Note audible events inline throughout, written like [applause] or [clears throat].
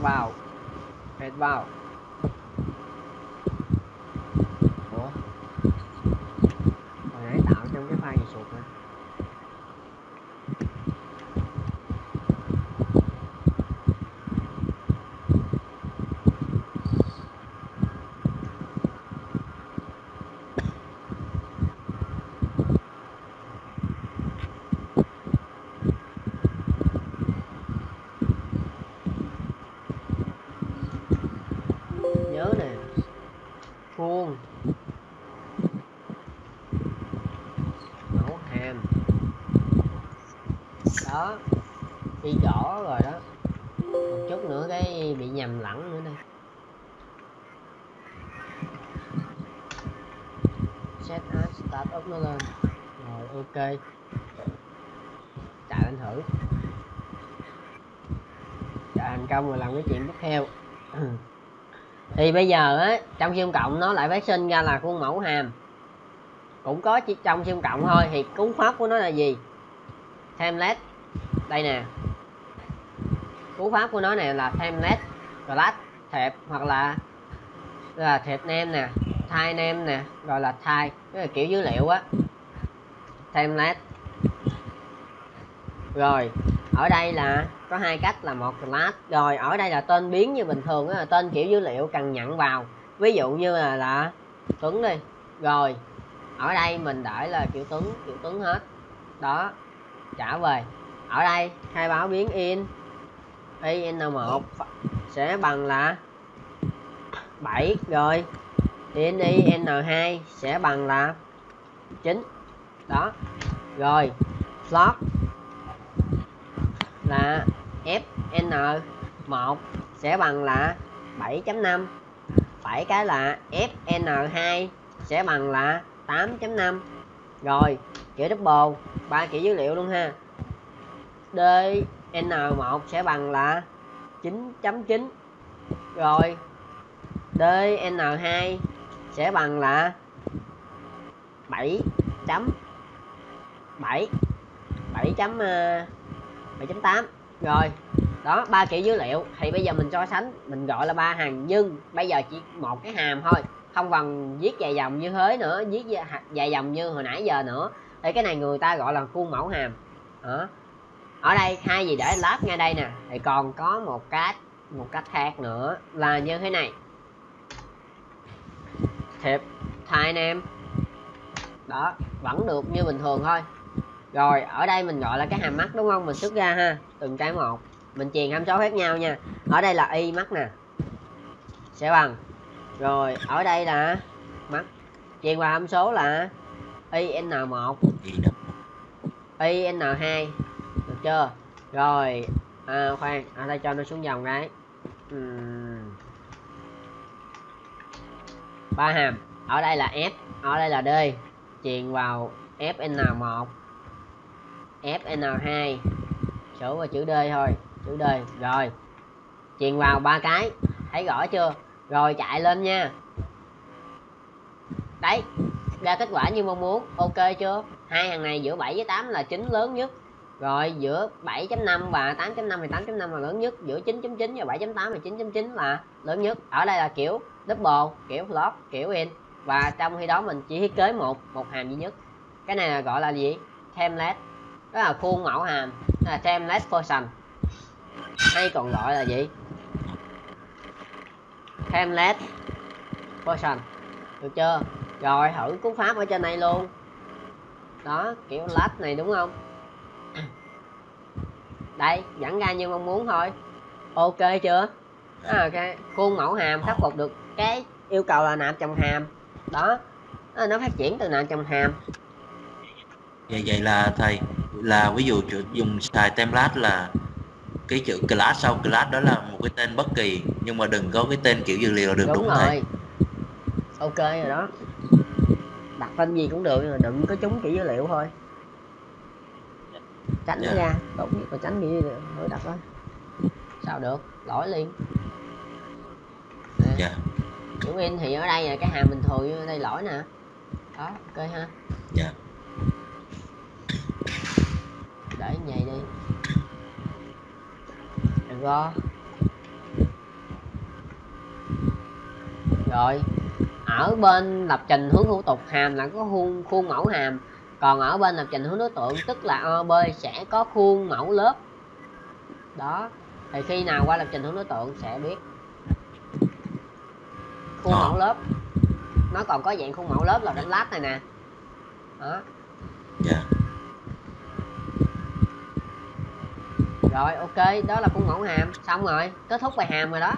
vào. Hết vào. Ủa? Hồi nãy tạo trong cái file này sụt hả nhớ nè khuôn nấu hàm đó, đi rõ rồi đó. Một chút nữa cái bị nhầm lẫn nữa đây. Set up, start up nó lên. Rồi, ok. Chạy lên thử. Chạy thành công rồi làm cái chuyện tiếp theo. [clears throat] thì bây giờ á, trong siêu cộng nó lại phát sinh ra là khuôn mẫu hàm. Cũng có chỉ trong siêu cộng thôi, thì cú pháp của nó là gì? Template đây nè. Cú pháp của nó này là template class thẹp, hoặc là là thẹp name nè, thai name nè, gọi là thai, cái là kiểu dữ liệu á. Template rồi, ở đây là có hai cách là một class. Rồi, ở đây là tên biến như bình thường đó là tên kiểu dữ liệu cần nhận vào. Ví dụ như là là tuấn đi. Rồi, ở đây mình để là kiểu tuấn kiểu tuấn hết. Đó, trả về. Ở đây, khai báo biến in. In 1 sẽ bằng là 7 rồi in in 2 sẽ bằng là 9 đó. Rồi, slot là fn1 sẽ bằng là 7.5 phải cái là fn2 sẽ bằng là 8.5 rồi chữ double ba chữ dữ liệu luôn ha. Dn1 sẽ bằng là 9.9 rồi dn2 sẽ bằng là 7 chấm 7 7 chấm ờ, uh, 7.8 rồi, đó, ba kiểu dữ liệu. Thì bây giờ mình so sánh, mình gọi là ba hàng nhưng bây giờ chỉ một cái hàm thôi, không còn viết dài dòng như thế nữa, viết dài dòng như hồi nãy giờ nữa. Thì cái này người ta gọi là khuôn mẫu hàm. Đó. ở đây, hai gì để lát ngay đây nè. Thì còn có một cách một cách khác nữa là như thế này. Thiệp thay em đó, vẫn được như bình thường thôi rồi ở đây mình gọi là cái hàm mắt đúng không? Mình xuất ra ha từng cái một. Mình truyền hàm số khác nhau nha. Ở đây là y mắt nè. Sẽ bằng. Rồi ở đây là mắt truyền vào hàm số là in 1 in 2 được chưa? Rồi à, khoan ở đây cho nó xuống dòng cái uhm. ba hàm. Ở đây là f ở đây là d. Truyền vào fn1 fn2 số và chữ d thôi. Chữ d. Rồi. Truyền vào ba cái. Thấy rõ chưa? Rồi, chạy lên nha. Đấy, ra kết quả như mong muốn. Ok chưa? Hai hàng này giữa 7 với 8 là chính lớn nhất. Rồi, giữa 7.5 và 8.5 thì 8.5 là lớn nhất. Giữa 9.9 và 7.8 và 9.9 là lớn nhất. Ở đây là kiểu double, kiểu float kiểu in. Và trong khi đó mình chỉ thiết kế một một hàm duy nhất. Cái này là gọi là gì? Template đó là khuôn mẫu hàm. Là template function hay còn gọi là gì? Template function được chưa? Rồi, thử cú pháp ở trên này luôn. Đó, kiểu lát này đúng không? Đây, dẫn ra như mong muốn thôi. Ok chưa? Đó là cái khuôn mẫu hàm khắc phục được cái yêu cầu là nạp trong hàm. Đó. Nó phát triển từ nạp trong hàm vậy vậy là thầy là ví dụ dùng xài template là cái chữ class sau class đó là một cái tên bất kỳ nhưng mà đừng có cái tên kiểu dữ liệu là được đúng, đúng rồi thầy? ok rồi đó. Đặt tên gì cũng được nhưng mà đừng có trúng kiểu dữ liệu thôi. Tránh nó Dạ. ra tốt nhất là tránh gì thôi đặt thôi. Sao được? Lỗi liền. Nè, dạ. Chữ in thì ở đây là cái hàm bình thường ở đây lỗi nè. Đó ok ha. Dạ để như vậy đi. Có rồi. Ở bên lập trình hướng thủ tục hàm là có khuôn khuôn mẫu hàm. Còn ở bên lập trình hướng đối tượng, tức là OB sẽ có khuôn mẫu lớp. Đó, thì khi nào qua lập trình hướng đối tượng sẽ biết. Khuôn mẫu lớp. Nó còn có dạng khuôn mẫu lớp là đánh lát này nè. Đó. Dạ. Rồi ok đó là khuôn mẫu hàm. Xong rồi kết thúc bài hàm rồi đó.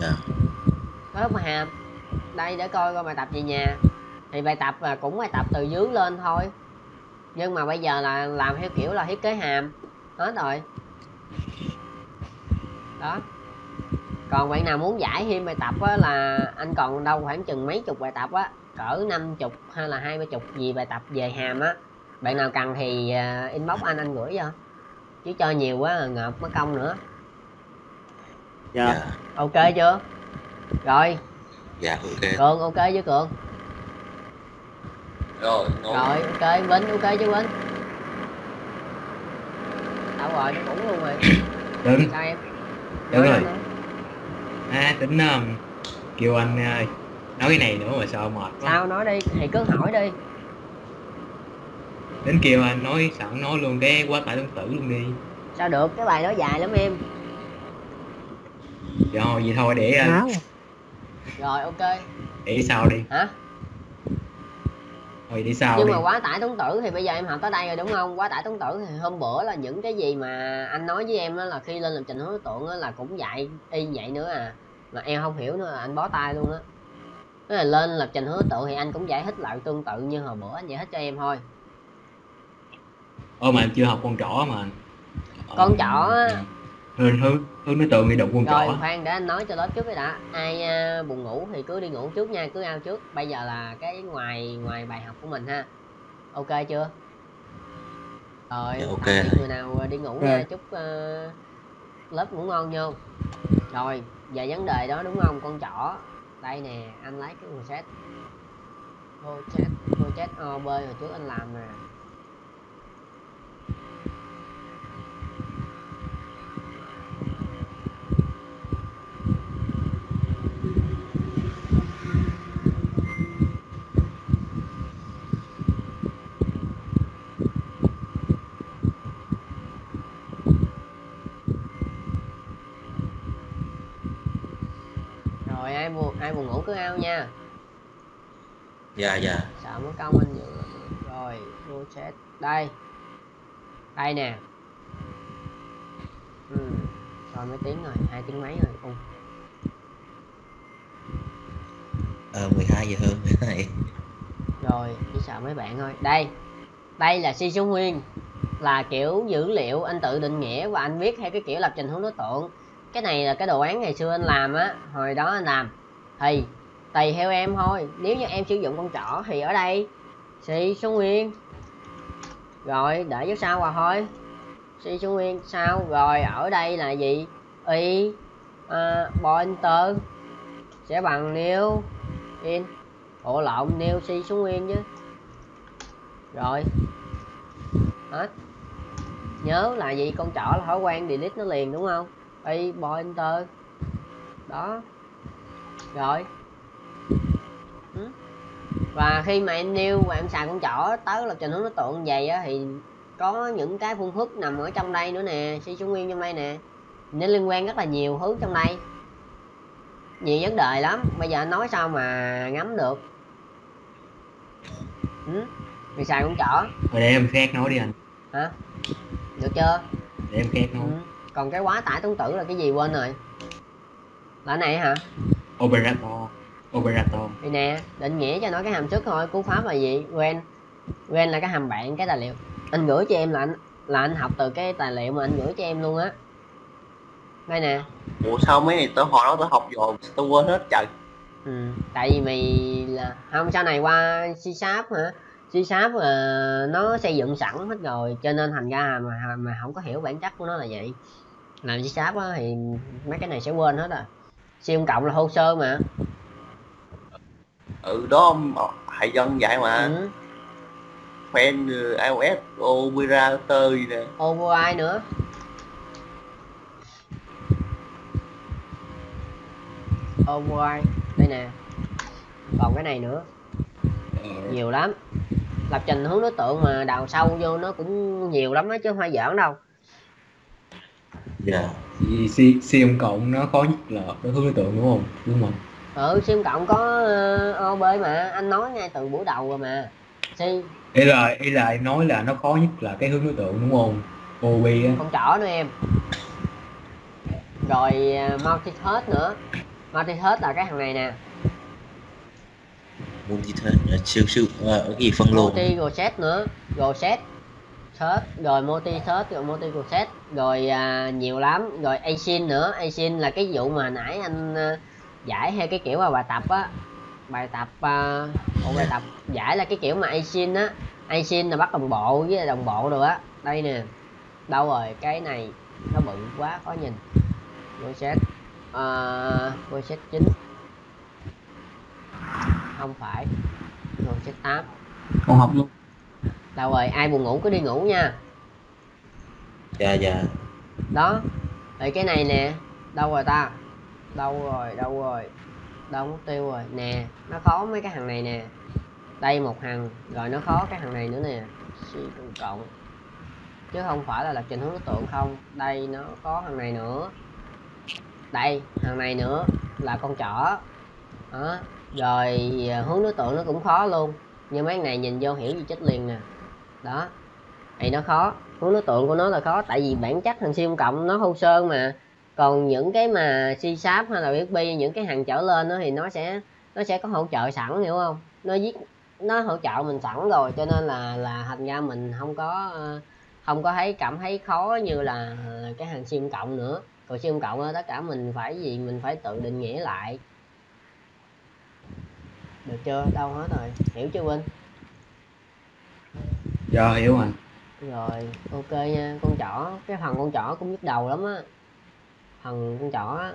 Dạ. Kết thúc bài hàm. Đây để coi coi bài tập về nhà. Thì bài tập là cũng bài tập từ dưới lên thôi. Nhưng mà bây giờ là làm theo kiểu là thiết kế hàm. Hết rồi. Đó. Còn bạn nào muốn giải thêm bài tập á, là anh còn đâu khoảng chừng mấy chục bài tập á. Cỡ năm chục hay là hai mươi chục gì bài tập về hàm á bạn nào cần thì à, inbox anh anh gửi cho chứ cho nhiều quá là ngợp mất công nữa. Dạ. Dạ. Ok chưa? Rồi. Dạ ok. Cường ok với cường? Rồi ngủ rồi ok vinh ok chứ vinh đâu rồi nó cũng luôn rồi. Đứng sao em? Đúng Nói rồi. à tính um, kêu anh uh, nói cái này nữa mà sợ mệt quá. Sao nói đi thì cứ hỏi đi đến kêu anh nói sẵn nói luôn cái quá tải tương tử luôn đi. Sao được? Cái bài đó dài lắm em. Rồi vậy thôi để uh, rồi ok. để sau đi. Hả? Thôi để sau nhưng đi. mà quá tải tuấn tử thì bây giờ em học tới đây rồi đúng không? Quá tải tuấn tử thì hôm bữa là những cái gì mà anh nói với em đó là khi lên lập trình đối tượng á là cũng dạy y vậy nữa à. Mà em không hiểu nữa là anh bó tay luôn á. Là lên lập trình hướng đối tượng thì anh cũng giải thích lại tương tự như hồi bữa anh giải thích cho em thôi ơ mà em chưa học con trỏ mà. Anh Con trỏ á. hướng hướng hướng đối tượng đi đụng con rồi trỏ khoan để anh nói cho lớp trước cái đã. Ai à, buồn ngủ thì cứ đi ngủ trước nha cứ ao trước. Bây giờ là cái ngoài ngoài bài học của mình ha. Ok chưa? Rồi Dạ, ok. rồi. người nào đi ngủ nha. Chúc ờ, lớp ngủ ngon nha rồi về vấn đề đó đúng không con trỏ? Đây nè anh lấy cái reset vô chat vô chat OB hồi trước anh làm nè rồi ai buồn ngủ cứ ao nha. Dạ dạ. Sợ mất công anh nhiều rồi vô chat đây. Đây nè. Ừ. rồi mấy tiếng rồi hai tiếng mấy rồi. Ui, ờ 12 giờ hơn này. Rồi chỉ sợ mấy bạn thôi. Đây. Đây là si số nguyên là kiểu dữ liệu anh tự định nghĩa và anh viết theo cái kiểu lập trình hướng đối tượng. Cái này là cái đồ án ngày xưa anh làm á. Hồi đó anh làm thì tùy theo em thôi. Nếu như em sử dụng con trỏ thì ở đây si số nguyên. Rồi để dấu sau vào thôi. Si số nguyên sau rồi ở đây là gì? Y à, pointer sẽ bằng nêu in. Ổ lộn nêu si xuống nguyên chứ. Rồi hết. Nhớ là gì? Con trỏ là thói quen delete nó liền đúng không? Y pointer đó rồi. Ừ. và khi mà em nêu và em xài con trỏ tới lập trình hướng đối tượng vậy á thì có những cái phương thức nằm ở trong đây nữa nè si số nguyên trong đây nè. Nó liên quan rất là nhiều thứ trong đây. Nhiều vấn đề lắm. Bây giờ anh nói sao mà ngắm được? Ừ? mày xài con trỏ rồi để em khác nói đi anh. Hả? Được chưa? Để em khác nói ừ. còn cái quá tải tuấn tử là cái gì quên rồi? Là này hả operator operator đây nè định nghĩa cho nó cái hàm trước thôi cú pháp là gì? Quen quen là cái hàm bạn cái tài liệu. Anh gửi cho em là anh là anh học từ cái tài liệu mà anh gửi cho em luôn á. Đây nè. Ủa sao mấy này tao hồi đó tao học rồi tao quên hết trời. Ừ. tại vì mày là không sau này qua C sharp hả? C sharp là nó xây dựng sẵn hết rồi cho nên thành ra mà mà không có hiểu bản chất của nó là vậy. Làm C sharp á thì mấy cái này sẽ quên hết à siêu cộng là hô sơ mà. Ừ đó ông hải dân vậy mà. Ừ. fan ờ, ios opera tơi nè. Ai nữa? Opera đây nè. Còn cái này nữa. Ừ. nhiều lắm. Lập trình hướng đối tượng mà đào sâu vô nó cũng nhiều lắm á chứ không phải giỡn đâu dạ. Thì si si ông cộng nó khó nhất là cái hướng đối tượng đúng không? Đúng không? Ừ sim cộng có uh, OB mà anh nói ngay từ buổi đầu rồi mà. Si. Ý là ý là em nói là nó khó nhất là cái hướng đối tượng đúng không? OB á. Con trỏ nữa em. Rồi uh, multi thread nữa. Multi thread là cái thằng này nè. Multi thread là siêu siêu ờ, cái gì phân lô multi reset nữa. Reset search rồi multi search rồi multi set rồi à, nhiều lắm. Rồi asin nữa. Asin là cái vụ mà nãy anh à, giải hay cái kiểu mà bài tập á. Bài tập à, ủa, bài tập giải là cái kiểu mà asin á. Asin là bắt đồng bộ với đồng bộ rồi á. Đây nè. Đâu rồi? Cái này nó bự quá khó nhìn. Reset uh, set chín. Không phải. Set 8 còn học luôn đâu rồi ai buồn ngủ cứ đi ngủ nha. Dạ dạ. Đó rồi cái này nè đâu rồi ta? Đâu rồi đâu rồi đâu mất tiêu rồi. Nè nó khó mấy cái thằng này nè. Đây một thằng rồi nó khó cái thằng này nữa nè. Cộng cộng chứ không phải là lập trình hướng đối tượng không. Đây nó có thằng này nữa. Đây thằng này nữa là con trỏ đó rồi à, hướng đối tượng nó cũng khó luôn. Nhưng mấy này nhìn vô hiểu gì chết liền nè đó. Thì nó khó. Hướng đối tượng của nó là khó tại vì bản chất thằng siêu cộng nó hô sơn mà. Còn những cái mà si sáp hay là bi những cái hàng trở lên đó thì nó sẽ nó sẽ có hỗ trợ sẵn hiểu không? Nó viết nó hỗ trợ mình sẵn rồi cho nên là là thành ra mình không có ờ, không có thấy cảm thấy khó như là ờ, cái hàng siêu cộng nữa. Còn siêu cộng đó, tất cả mình phải gì? Mình phải tự định nghĩa lại. Được chưa? Đâu hết rồi. Hiểu chưa Vinh? Dạ hiểu anh rồi ok nha con chỏ cái phần con chỏ cũng nhức đầu lắm á. Phần con chỏ á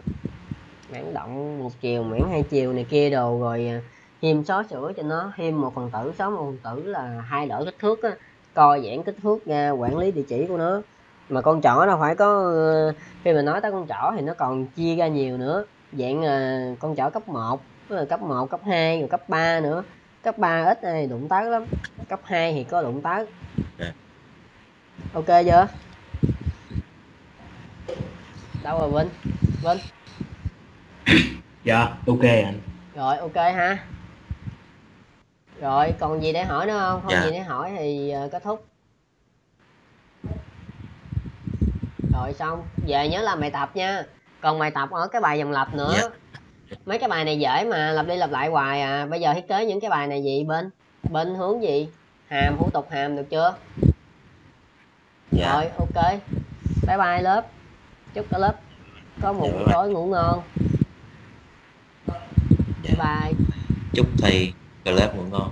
mảng động một chiều mảng hai chiều này kia đồ rồi hiêm thêm xóa sửa cho nó thêm một phần tử xóa một phần tử là hai đổi kích thước á. Co giãn kích thước ra quản lý địa chỉ của nó. Mà con chỏ đâu phải có ờ, khi mà nói tới con chỏ thì nó còn chia ra nhiều nữa. Dạng à, con chỏ cấp 1 cấp 1, cấp 2 rồi cấp 3 nữa cấp 3 ít ai đụng tới lắm. Cấp 2 thì có đụng tới. Dạ. ok chưa? Đâu rồi vinh? Vinh? [coughs] Dạ ok anh. Rồi ok ha. Rồi còn gì để hỏi nữa không? Không Dạ. gì để hỏi thì ờ, kết thúc. Rồi xong. Về nhớ làm bài tập nha. Còn bài tập ở cái bài dòng lập nữa. Dạ. Mấy cái bài này dễ mà lặp đi lặp lại hoài à. Bây giờ thiết kế những cái bài này gì? Bên bên hướng gì? Hàm hữu tục hàm được chưa? Dạ. Rồi ok. Bye bye lớp. Chúc cả lớp có một Dạ, tối ngủ ngon. Dạ. Bye chúc thầy club ngủ ngon